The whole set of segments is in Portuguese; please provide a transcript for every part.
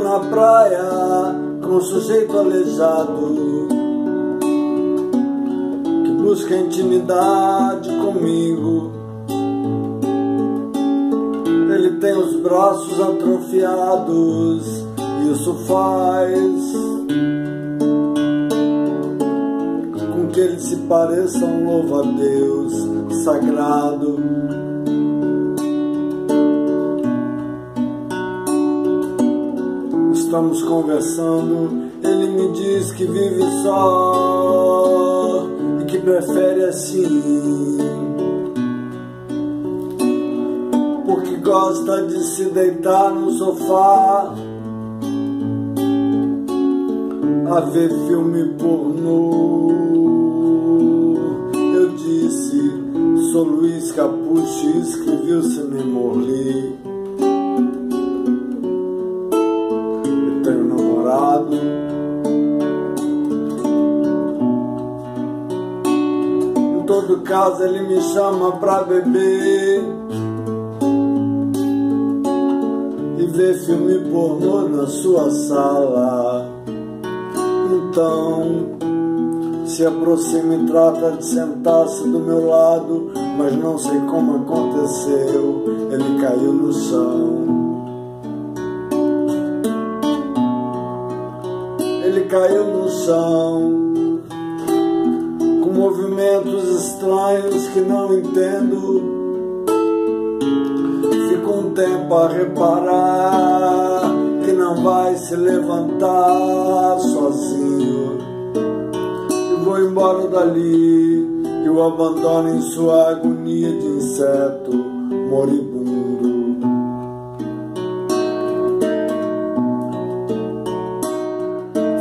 na praia com um sujeito aleijado que busca intimidade comigo. Ele tem os braços atrofiados, isso faz com que ele se pareça um louva-a-Deus sagrado. Estamos conversando, ele me diz que vive só e que prefere assim. Porque gosta de se deitar no sofá a ver filme pornô. Eu disse, sou Luiz Capucci, escrevi o Cine Morli. Todo caso, ele me chama pra beber. E ver filme pornô na sua sala. Então se aproxima e trata de sentar-se do meu lado, mas não sei como aconteceu, ele caiu no chão. Ele caiu no chão, movimentos estranhos que não entendo. Fico um tempo a reparar que não vai se levantar sozinho. E vou embora dali, e o abandono em sua agonia de inseto moribundo.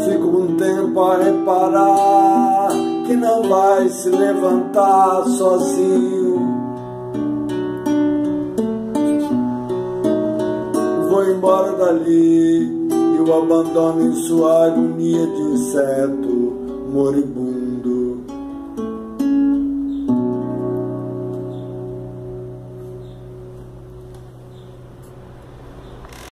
Fico um tempo a reparar que não vai se levantar sozinho. vou embora dali e o abandono em sua agonia de inseto moribundo.